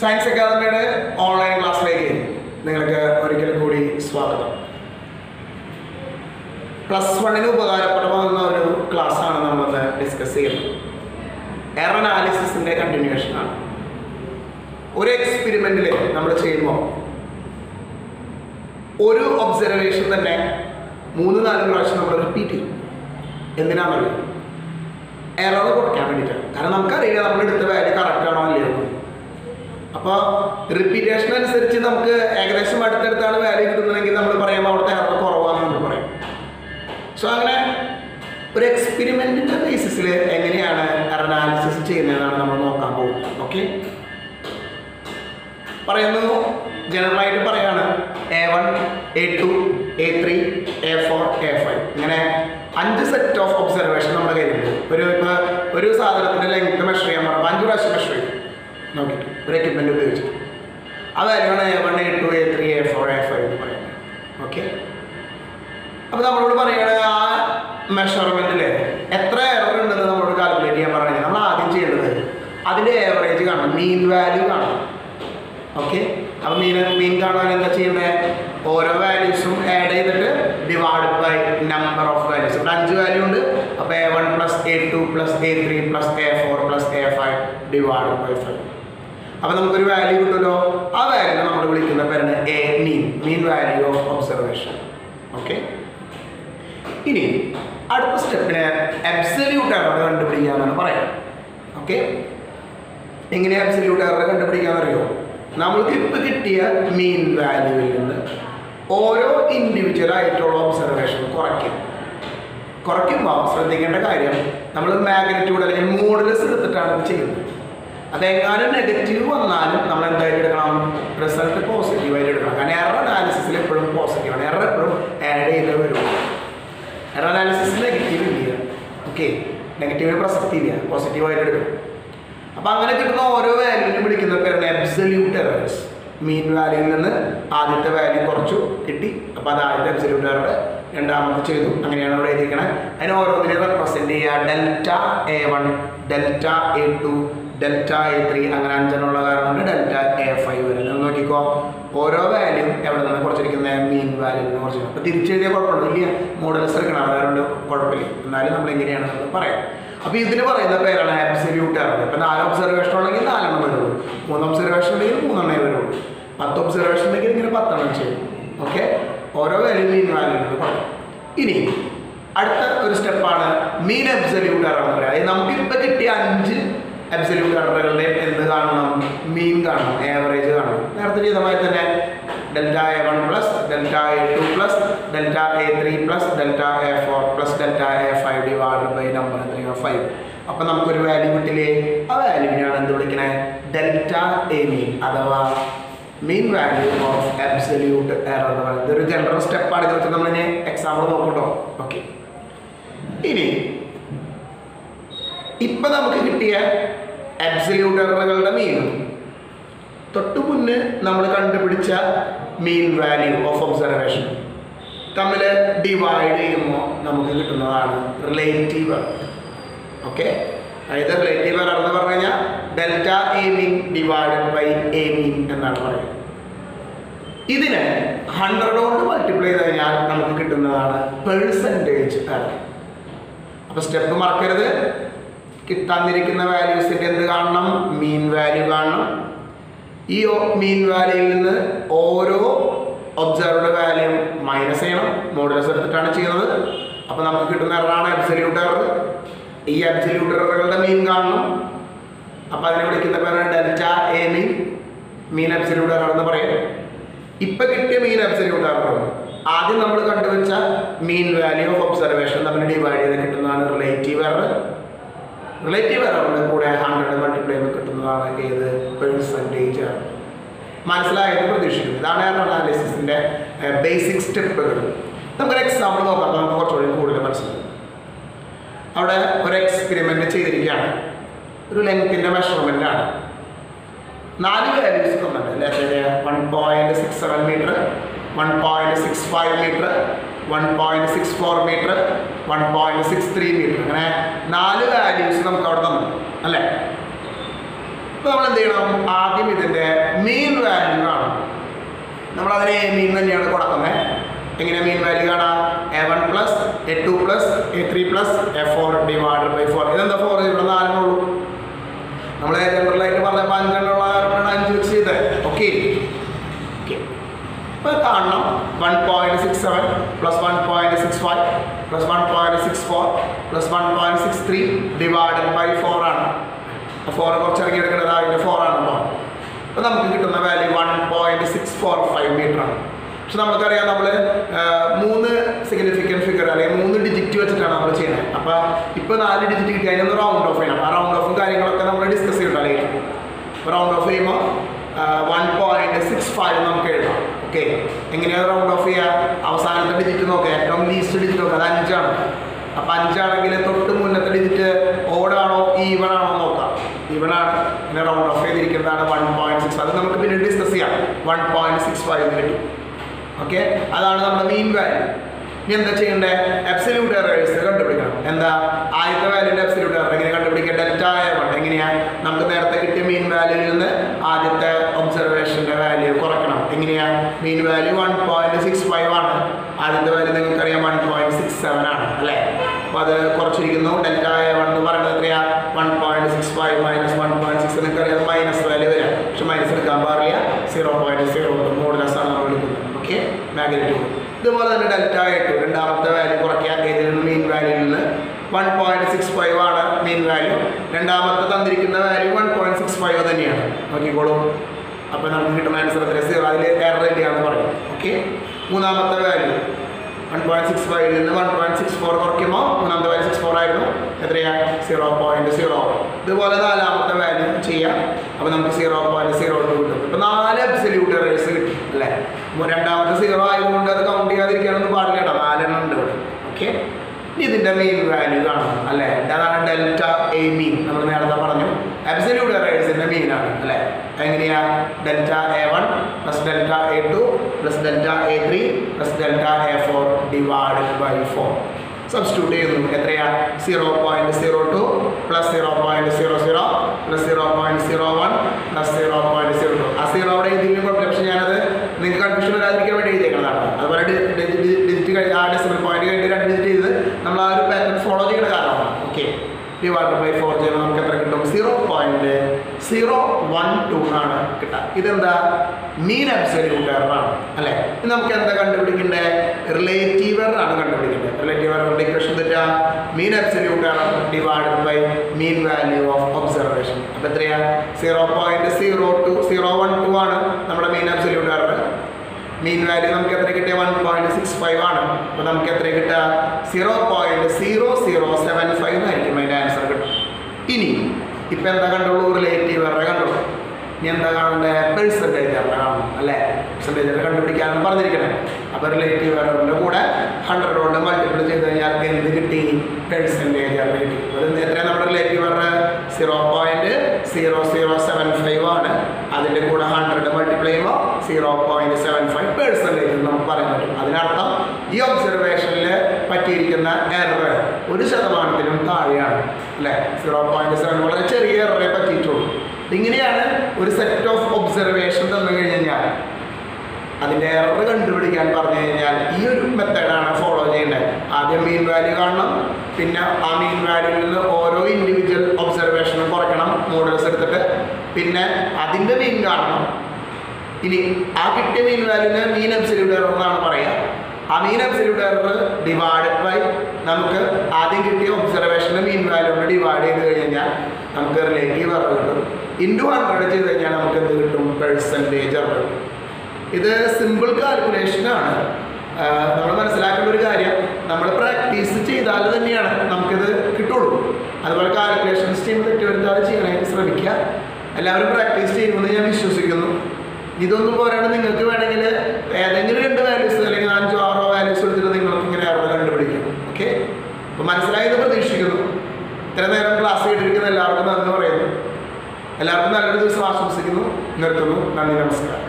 Science അക്കാദമിയുടെ online ക്ലാസ്സിലേക്ക് നിങ്ങൾക്ക് ഒരിക്കൽ കൂടി സ്വാഗതം. പ്ലസ് വണ്ണിന് ഉപകാരപ്രദമാകുന്ന ഒരു ക്ലാസ്സാണ് നമ്മൾ ഡിസ്കസ് ചെയ്യുന്നത്. എറർ അനാലിസിസിന്റെ കണ്ടിന്യൂഷനാണ് ഒരു എക്സ്പെരിമെന്റിൽ നമ്മൾ ചെയ്യുമ്പോൾ ഒരു ഒബ്സർവേഷൻ തന്നെ മൂന്ന് നാല് പ്രാവശ്യം നമ്മൾ റിപ്പീറ്റ് ചെയ്യും. എന്തിനാണെന്നറിയാം എറർ കുറയ്ക്കാൻ വേണ്ടിയിട്ടാണ്. കാരണം നമുക്കറിയില്ല നമ്മൾ എടുത്ത വാല്യൂ കറക്റ്റ് ആണോ അല്ലയോ. അപ്പോൾ റിപ്പീറ്റേഷൻ അനുസരിച്ച് നമുക്ക് ഏകദേശം അടുത്തടുത്താണ് വാല്യൂ കിട്ടുന്നതെങ്കിൽ നമ്മൾ പറയാം അവിടുത്തെ എറർ കുറവാണെന്ന് നമ്മൾ പറയും. സോ അങ്ങനെ ഒരു എക്സ്പെരിമെന്റിന്റെ ബേസിസിൽ എങ്ങനെയാണ് അനാലിസിസ് ചെയ്യുന്നതെന്നാണ് നമ്മൾ നോക്കാൻ പോകുന്നത്. ഓക്കെ പറയുന്നു ജനറലായിട്ട് പറയാണ് A one A two A three A four A five ഇങ്ങനെ അഞ്ച് സെറ്റ് ഓഫ് ഒബ്സർവേഷൻ നമ്മുടെ കയ്യിലുണ്ട്. ഒരു ഇപ്പോൾ ഒരു സാധനത്തിന്റെ ലെങ്ത് മെഷർ ചെയ്യാൻ പറഞ്ഞപ്പോൾ അഞ്ച് പ്രാവശ്യം മെഷർ ചെയ്യും നോക്കിയിട്ട് ഒരു എക്യുപ്മെന്റ് ഉപയോഗിച്ചിട്ട് അതായിരിക്കണം one A two A three A four A five എന്ന് പറയുന്നത്. ഓക്കെ അപ്പോൾ നമ്മളോട് പറയുകയാണ് ആ മെഷർമെന്റിൽ എത്ര എറർ ഉണ്ടെന്ന് നമ്മളോട് കാൽക്കുലേറ്റ് ചെയ്യാൻ പറഞ്ഞു നമ്മൾ ആദ്യം ചെയ്യേണ്ടത് അതിന്റെ ഏവറേജ് കാണണം. മീൻ വാല്യൂ കാണണം. ഓക്കെ അപ്പോൾ മീൻ മീൻ കാണാൻ എന്താ ചെയ്യേണ്ടത് ഓരോ വാല്യൂസും ആഡ് ചെയ്തിട്ട് divide by number of values ഇവിടെ അഞ്ച് വാല്യൂ ഉണ്ട്. അപ്പോൾ A one plus A two plus A three plus A four plus A five divide by five അപ്പോൾ നമുക്കൊരു വാല്യൂ കിട്ടുമല്ലോ ആ വാല്യൂ നമ്മൾ വിളിക്കുന്ന പേരാണ് A mean mean value of observation okay ഇനി അടുത്ത സ്റ്റെപ്പിന് അബ്സല്യൂട്ട് എറർ കണ്ടുപിടിക്കാമെന്നാണ് പറയാം ഓക്കെ എങ്ങനെ അബ്സല്യൂട്ട് എറർ കണ്ടുപിടിക്കാമെന്നറിയോ നമ്മൾക്ക് ഇപ്പോൾ കിട്ടിയ മീൻ വാല്യൂവിൽ നിന്ന് ഓരോ ഇൻഡിവിജ്വൽ ആയിട്ടുള്ള ഒബ്സർവേഷൻ കുറയ്ക്കും. കുറയ്ക്കുമ്പോൾ ശ്രദ്ധിക്കേണ്ട കാര്യം നമ്മൾ മാഗ്നറ്റ്യൂഡ് അല്ലെങ്കിൽ മോഡലസ് എടുത്തിട്ടാണ് ചെയ്യുന്നത്. അതെങ്ങാനും നെഗറ്റീവ് വന്നാലും നമ്മൾ എന്തായിട്ട് എടുക്കണം? റിസൾട്ട് പോസിറ്റീവായിട്ട് എടുക്കണം. കാരണം എറർ അനാലിസിസിൽ എപ്പോഴും പോസിറ്റീവാണ് എറർ എപ്പോഴും ആഡ് ചെയ്ത് വരും. എറർ അനാലിസിസ് നെഗറ്റീവ് ഇല്ല. ഓക്കെ നെഗറ്റീവ് പ്രസക്തി ഇല്ല. പോസിറ്റീവായിട്ട് എടുക്കും. അപ്പോൾ അങ്ങനെ കിട്ടുന്ന ഓരോ വാല്യൂവിനും വിളിക്കുന്ന പേരാണ് അബ്സല്യൂട്ട് എറേഴ്സ് മീൻ വാല്യൂവിൽ നിന്ന് ആദ്യത്തെ വാല്യൂ കുറച്ചു കിട്ടി. അപ്പോൾ അത് ആദ്യത്തെ അബ്സല്യൂട്ട് എറർ രണ്ടാമത്തെ ചെയ്തു. അങ്ങനെയാണ് ഇവിടെ എഴുതിയിരിക്കുന്നത് അതിന് ഓരോന്നിനെ റെപ്രസെന്റ് ചെയ്യുക delta A one delta A two delta A three അങ്ങനെ അഞ്ചെണ്ണമുള്ള കാരണം ഡെൽറ്റ എ ഫൈവ് വരെ. നിങ്ങൾ നോക്കിക്കോ. ഓരോ വാല്യൂ എവിടെ നിന്ന് കുറച്ചിരിക്കുന്നത്? മീൻ വാല്യൂ കുറച്ച് അപ്പോൾ തിരിച്ചെഴുതിയ കുഴപ്പമില്ല. വലിയ മോഡൽസ് എടുക്കണം. അതുകൊണ്ട് കുഴപ്പമില്ല. എന്നാലും നമ്മൾ എങ്ങനെയാണ് നമ്മൾ പറയാം. അപ്പോൾ ഇതിന് പറയുന്ന പേരാണ് ആബ്സല്യൂട്ട് എറർ ഇപ്പം നാല് ഒബ്സർവേഷൻ ഉണ്ടെങ്കിൽ നാലെണ്ണം വരുള്ളൂ. മൂന്ന് ഒബ്സർവേഷൻ ഉണ്ടെങ്കിൽ മൂന്നെണ്ണേ വരുള്ളൂ. പത്ത് ഒബ്സർവേഷൻ ഉണ്ടെങ്കിൽ ഇങ്ങനെ പത്തെണ്ണം ചെയ്യും. ഓക്കെ ഓരോ വാല്യൂ മീൻ വാല്യൂ പറയും. ഇനി അടുത്ത ഒരു സ്റ്റെപ്പാണ് മീൻ അബ്സല്യൂട്ട് എറർ എന്ന് പറയുക അതായത് നമുക്കിപ്പോൾ കിട്ടിയ അഞ്ച് അബ്സല്യൂട്ട് എററുകളുടെ എന്ത് കാണണം മീൻ കാണണം ഏവറേജ് കാണണം. നേരത്തെ ചെയ്തമായി തന്നെ delta A one plus delta A two plus delta A three plus delta A four plus delta A five divide by number three o five അപ്പം നമുക്കൊരു വാല്യൂ കിട്ടില്ലേ? ആ വാല്യൂവിനാണ് എന്ത് വിളിക്കണേ? ഡെൽറ്റ എ മീൻ അഥവാ mean value of absolute error എന്ന് പറയുന്നത്. ഇതൊരു ജനറൽ സ്റ്റെപ്പാണ് ഇത് വെച്ചാൽ നമ്മൾ ഇനി എക്സാമ്പിൾ നോക്കട്ടോ. ഓക്കെ ഇനി ഇപ്പം നമുക്ക് കിട്ടിയ അബ്സല്യൂട്ട് എററുകളുടെ മീൻ തൊട്ടു മുന്നേ നമ്മൾ കണ്ടുപിടിച്ച മീൻ വാല്യൂ ഓഫ് ഒബ്സർവേഷൻ തമ്മിൽ ഡിവൈഡ് ചെയ്യുമ്പോൾ നമുക്ക് കിട്ടുന്നതാണ് റിലേറ്റീവ് ഓക്കെ അതായത് റിലേറ്റീവ് എറർ എന്ന് പറഞ്ഞു കഴിഞ്ഞാൽ delta A mean divided by A mean എന്നാണ് പറയുന്നത്. ഇതിനെ ഹൺഡ്രഡ് കൊണ്ട് മൾട്ടിപ്ലൈ ചെയ്ത് കഴിഞ്ഞാൽ നമുക്ക് കിട്ടുന്നതാണ് പെർസെന്റേജ് എറർ അപ്പോൾ സ്റ്റെപ്പ് മറക്കരുത് കിട്ടാതിരിക്കുന്ന വാല്യൂസിന്റെ ഈ മീൻ വാല്യൂയിൽ നിന്ന് ഓരോ ഒബ്സർവ്ഡ് വാല്യൂ മൈനസ് ചെയ്യണം. മോഡുലസ് എടുത്തിട്ടാണ് ചെയ്യുന്നത്. അപ്പോൾ നമുക്ക് കിട്ടുന്ന എററാണ് അബ്സല്യൂട്ട് എറർ ഈ അബ്സല്യൂട്ട് എററുകളുടെ മീൻ കാണണം. അപ്പോൾ അതിനെ വിളിക്കുന്ന പേരാണ് delta A mean. Mean absolute error എന്ന് പറയും. ഇപ്പം കിട്ടിയ മീൻ അബ്സല്യൂട്ട് എറർ ആദ്യം നമ്മൾ കണ്ടുവച്ച മീൻ വാല്യൂ ഓഫ് ഒബ്സർവേഷൻ തമ്മിൽ ഡിവൈഡ് ചെയ്ത് കിട്ടുന്നതാണ് റിലേറ്റീവ് എറർ റിലേറ്റീവ് എററിന്റെ കൂടെ ഹൺഡ്രഡ് മൾട്ടിപ്ലൈ കിട്ടുന്നതാണ് ഏത്? പെർസെന്റേജ് ആണ്. മനസ്സിലായെന്ന് പ്രതീക്ഷിക്കുന്നു. ഇതാണ് എറർ അനാലിസിസിന്റെ ബേസിക് സ്റ്റെപ്പുകൾ നമുക്കൊരു എക്സാമ്പിൾ നോക്കാം. നമുക്ക് കുറച്ചുകൂടി കൂടുതൽ മനസ്സിലാവും. അവിടെ ഒരു എക്സ്പെരിമെന്റ് ചെയ്തിരിക്കുകയാണ്. ഒരു ലെങ്ത്തിന്റെ മെഷർമെന്റ് ആണ്. നാല് വാല്യൂസ് തന്നിട്ടുണ്ട് അല്ലേ? One point six seven metre one point six five metre one point six four metre one point six three metre അങ്ങനെ നാല് വാല്യൂസ് നമുക്ക് അവിടെ തന്നു അല്ലേ? അപ്പോൾ നമ്മൾ എന്ത് ചെയ്യണം? ആദ്യം ഇതിന്റെ മീൻ വാല്യൂ കാണണം. നമ്മളതിനെ മീൻ തന്നെയാണ് കൊടുക്കുന്നത്. എങ്ങനെ മീൻ വാല്യൂ കാണാം? A one plus A two plus A three plus A four divide by four ഇതെന്താ ഫോർ ഇവിടെ നാലെണ്ണുള്ളൂ നമ്മൾ ജനറലായിട്ട് പറഞ്ഞപ്പോൾ അഞ്ചെണ്ണുള്ള അഞ്ച് വെച്ച് ചെയ്തത്. ഓക്കെ ഓക്കെ ഇപ്പോൾ കാണണം. One point six seven plus one point six five plus one point six four plus one point six three divided by four ആണ്. ഫോർ കുറച്ച് ഇറങ്ങി എടുക്കേണ്ടത് അതിന്റെ ഫോർ ആണ് അപ്പോൾ നമുക്ക് കിട്ടുന്ന value one point six four five metre ആണ്. പക്ഷെ നമുക്കറിയാം നമ്മൾ മൂന്ന് സിഗ്നിഫിക്കന്റ് ഫിഗർ അല്ലെങ്കിൽ മൂന്ന് ഡിജിറ്റ് വെച്ചിട്ടാണ് നമ്മൾ ചെയ്യുന്നത്. അപ്പോൾ ഇപ്പോൾ നാല് ഡിജിറ്റ് കിട്ടി അതിനൊന്ന് റൗണ്ട് ഓഫ് ചെയ്യണം. ആ റൗണ്ട് ഓഫും കാര്യങ്ങളൊക്കെ നമ്മൾ ഡിസ്കസ് ചെയ്യണ്ടല്ലേ റൗണ്ട് ഓഫ് ചെയ്യുമ്പോൾ വൺ പോയിന്റ് സിക്സ് ഫൈവ് നമുക്ക് ഓക്കെ. എങ്ങനെയാണ് റൗണ്ട് ഓഫ് ചെയ്യുക അവസാനത്തെ ഡിജിറ്റ് നോക്കുക ഏറ്റവും ലീസ്റ്റ് ഡിജിറ്റ് നോക്കുക അത് അഞ്ചാണ്. അപ്പം അഞ്ചാണെങ്കിൽ തൊട്ട് മുന്നത്തെ ഡിജിറ്റ് ഓടാണോ ഈവൺ ആണോ നോക്കാം. ഈവൺ ആണ്. പിന്നെ റൗണ്ട് ഓഫ് ചെയ്തിരിക്കുന്നതാണ് വൺ പോയിന്റ് സിക്സ് അത് നമുക്ക് പിന്നീട് ഡിസ്കസ് ചെയ്യാം. വൺ പോയിന്റ് സിക്സ് ഫൈവ് കിട്ടി ഓക്കെ? അതാണ് നമ്മുടെ മീൻ വാല്യൂ ഇനി എന്താ ചെയ്യേണ്ടത് എബ്സല്യൂട്ട് എറേഴ്സ് കണ്ടുപിടിക്കണം. എന്താ? ആദ്യത്തെ വാല്യൂന്റെ എബ്സല്യൂട്ട് എറർ എങ്ങനെ കണ്ടുപിടിക്കുക ഡെൽറ്റ വൺ എങ്ങനെയാണ് നമുക്ക് നേരത്തെ കിട്ടിയ മീൻ വാല്യൂവിൽ നിന്ന് mean value one point six five ആണ്. ആദ്യത്തെ വാല്യൂ നിങ്ങൾക്കറിയാം വൺ പോയിന്റ് സിക്സ് സെവൻ ആണ് അല്ലേ? അപ്പോൾ അത് കുറച്ചിരിക്കുന്നു. ഡെൽറ്റ വൺ എന്ന് പറയുന്നത് എത്രയാ? One point six five minus one point six നിങ്ങൾക്കറിയാം മൈനസ് വാല്യൂ വരാം. പക്ഷെ മൈനസ് എടുക്കാൻ പാടില്ല. സീറോ പോയിന്റ് സീറോ മോഡലസ് ആണ് നമ്മൾ എടുക്കുന്നത്. ഓക്കെ മാഗ്നിറ്റ്യൂഡ് ഇതുപോലെ തന്നെ ഡെൽറ്റ ആയിട്ട് രണ്ടാമത്തെ വാല്യൂ കുറയ്ക്കാൻ ഇതിൽ നിന്ന് മീൻ വാല്യൂ നിന്ന്? വൺ പോയിന്റ് സിക്സ് ഫൈവ് ആണ് മീൻ വാല്യൂ രണ്ടാമത്തെ തന്നിരിക്കുന്ന value one point six five തന്നെയാണ്. നോക്കിക്കോളൂ. അപ്പോൾ നമുക്ക് കിട്ടുന്ന ആൻസർ എത്ര സീറോ അതിൽ എറർ ഇല്ലയാണെന്ന് പറയും. ഓക്കെ മൂന്നാമത്തെ വാല്യൂ വൺ പോയിന്റ് സിക്സ് ഫൈവിൽ നിന്ന് വൺ പോയിന്റ് സിക്സ് ഫോർ കുറയ്ക്കുമ്പോൾ മൂന്നാമത്തെ വാല്യൂ സിക്സ് ഫോർ ആയിരുന്നു. എത്രയാ? സീറോ പോയിന്റ് സീറോ ഇതുപോലെ നാലാമത്തെ വാല്യൂ ചെയ്യാം. അപ്പോൾ നമുക്ക് സീറോ പോയിന്റ് സീറോ ടു കിട്ടും. ഇപ്പോൾ നാല് അബ്സല്യൂട്ട് എറേഴ്സ് കിട്ടി അല്ലേ? രണ്ടാമത്തെ സീറോ ആയതുകൊണ്ട് അത് കൗണ്ട് ചെയ്യാതിരിക്കാനൊന്നും പാടില്ല കേട്ടോ. നാലെണ്ണം ഉണ്ട് ഇവിടെ. ഓക്കെ ഇതിന്റെ മെയിൻ വാല്യൂ കാണും അല്ലേ? എന്താണ്? ഡെൽറ്റ എ മീൻ നമ്മൾ നേരത്തെ പറഞ്ഞു. അബ്സല്യൂട്ട് റേഴ്സിന്റെ മീനാണ് അല്ലേ? എങ്ങനെയാ? Delta a one plus delta a two plus delta a three plus delta a four divided by four substitute ചെയ്യുന്നു എത്രയാ? Zero point zero two plus zero point zero zero plus zero point zero one plus zero point zero two ആ zero അവിടെ എഴുതിയെങ്കിലും കുഴപ്പമില്ല. പക്ഷേ ഞാനത് നിങ്ങൾക്ക് confusion വരാതിരിക്കാൻ വേണ്ടി എഴുതിയേക്കുന്നതാണ്. അതുപോലെ ഡിജിറ്റ് ആ ഡെസിമൽ പോയിന്റ് കഴിഞ്ഞ് രണ്ട് ഡിജിറ്റ് ചെയ്ത് നമ്മൾ ആ ഒരു പാറ്റേൺ ഫോളോ ചെയ്യുന്ന കാരണമാണ്. ഓക്കെ ഡിവൈഡ് ബൈ ഫോർ ചെയ്യുമ്പോൾ നമുക്ക് എത്ര കിട്ടും? Zero point zero one two ആണ് കിട്ടുക ഇതെന്താ? മീൻ അബ്സല്യൂട്ട് എററാണ് അല്ലേ? ഇത് നമുക്ക് എന്താ കണ്ടുപിടിക്കേണ്ടത് റിലേറ്റീവ് എററാണ് കണ്ടുപിടിക്കേണ്ടത്. റിലേറ്റീവ് എററിന്റെ ഇക്വേഷൻ തെറ്റാ. Mean absolute error divided by mean value of observation അപ്പോൾ എത്രയാ? Zero point zero two zero one two ആണ് നമ്മുടെ mean absolute error mean value നമുക്ക് എത്ര കിട്ടിയ? വൺ പോയിന്റ് സിക്സ് ഫൈവ് ആണ്. അപ്പോൾ നമുക്ക് എത്ര കിട്ടുക zero point zero zero seven five ആയിരിക്കും അതിന്റെ ആൻസർ കിട്ടും ഇനി ഇപ്പം എന്താ കണ്ടുള്ളൂ? റിലേറ്റീവ് എറ കണ്ടുള്ളൂ? ഇനി എന്താ കാണണ്ടേ? പെർസെന്റേജ് എറ കാണണം അല്ലേ? പെർസെന്റേജ് എറ കണ്ടുപിടിക്കാനാണ് പറഞ്ഞിരിക്കണേ. അപ്പോൾ റിലേറ്റീവ് എററിന്റെ കൂടെ ഹൺഡ്രഡ് കൊണ്ട് മൾട്ടിപ്പിൾ ചെയ്ത് കഴിഞ്ഞാൽ എന്ത് കിട്ടി? പെർസെന്റേജ് എറ കിട്ടി. അത് എത്രയാണ് നമ്മുടെ relative error zero point zero zero seven five ആണ്. അതിന്റെ കൂടെ ഹൺഡ്രഡ് മൾട്ടിപ്ലൈ ചെയ്യുമ്പോൾ zero point seven five percentage നമുക്ക് പറയാൻ പറ്റും. അതിനർത്ഥം ഈ ഒബ്സർവേഷനിൽ പറ്റിയിരിക്കുന്ന എറർ ഒരു ശതമാനത്തിനും താഴെയാണ്. അല്ലേ? സീറോ പോയിന്റ് സെവൻ വളരെ ചെറിയ എററെ പറ്റിയിട്ടുള്ളൂ. ഇങ്ങനെയാണ് ഒരു സെറ്റ് ഓഫ് ഒബ്സർവേഷൻ തന്നു കഴിഞ്ഞാൽ. അതിന്റെ എറർ കണ്ടുപിടിക്കാൻ പറഞ്ഞു കഴിഞ്ഞാൽ ഈ ഒരു മെത്തേഡാണ് ഫോളോ ചെയ്യേണ്ടത്. ആദ്യം മീൻ വാല്യൂ കാണണം. പിന്നെ ആ മീൻ വാല്യൂവിൽ നിന്ന് ഓരോ ഇൻഡിവിജ്വൽ ഒബ്സർവേഷനും കുറയ്ക്കണം മോഡൽസ് എടുത്തിട്ട്. പിന്നെ അതിന്റെ മീൻ കാണണം. ഇനി ആ കിട്ടിയ മീൻ വാല്യൂവിന് മീൻ അബ്സല്യൂട്ട് എറർ എന്നാണ് പറയുക. ആ mean absolute error divided by നമുക്ക് ആദ്യം കിട്ടിയ ഒബ്സർവേഷന്റെ മീൻ വാല്യൂ ഡിവൈഡ് ചെയ്ത് കഴിഞ്ഞാൽ നമുക്ക് റിലേറ്റീവ് എറർ കിട്ടും. ഇന്റു ഹൺഡ്രഡ് ചെയ്ത് കഴിഞ്ഞാൽ നമുക്ക് എന്ത് കിട്ടും? പെർസെന്റേജ് എറർ ഇത് സിമ്പിൾ കാൽക്കുലേഷനാണ് നമ്മൾ മനസ്സിലാക്കേണ്ട ഒരു കാര്യം നമ്മൾ പ്രാക്ടീസ് ചെയ്താൽ തന്നെയാണ് നമുക്കിത് കിട്ടുള്ളൂ. അതുപോലെ കാൽക്കുലേഷൻ സ്റ്റീം തെറ്റ് വരുത്താതെ ചെയ്യാനായിട്ട് ശ്രമിക്കുക. എല്ലാവരും പ്രാക്ടീസ് ചെയ്യുമെന്ന് ഞാൻ വിശ്വസിക്കുന്നു. ഇതൊന്നും പോരാണ്ട് നിങ്ങൾക്ക് വേണമെങ്കിൽ ഏതെങ്കിലും രണ്ട് വാല്യൂസ് അല്ലെങ്കിൽ അഞ്ചോ ആറോ വാല്യൂസ് എടുത്തിട്ട് നിങ്ങൾക്ക് ഇങ്ങനെ അറിവ് കണ്ടുപിടിക്കും ഓക്കെ മനസ്സിലായത് പ്രതീക്ഷിക്കുന്നു. ഇത്ര നേരം ക്ലാസ് കേട്ടിരിക്കുന്ന എല്ലാവർക്കും നന്ദി പറയുന്നു. എല്ലാവർക്കും നല്ലൊരു ദിവസം ആശംസിക്കുന്നു. നിർത്തുന്നു. നന്ദി നമസ്കാരം.